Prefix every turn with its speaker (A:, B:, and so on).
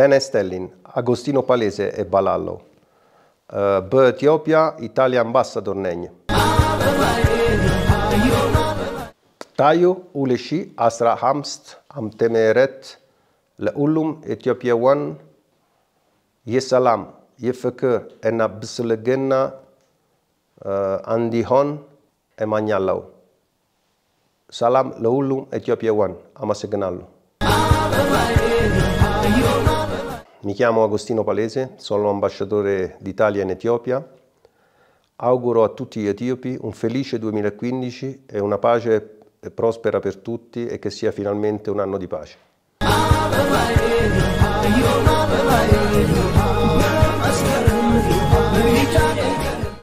A: Tenestellin, Agostino Palese e Balallo. በኢትዮጵያ ኢታሊያ አምባሳደር ነኝ። ታዩ 2015 ዓመተ ምህረት ለሁሉም ኢትዮጵያውያን የሰላም የፍቅር እና ብልጽግና እንዲሆን እመኛለሁ። ሰላም ለሁሉም ኢትዮጵያውያን። አመሰግናለሁ። Mi chiamo Agostino Palese, sono ambasciatore d'Italia in Etiopia. Auguro a tutti gli etiopi un felice 2015 e una pace prospera per tutti e che sia finalmente un anno di pace.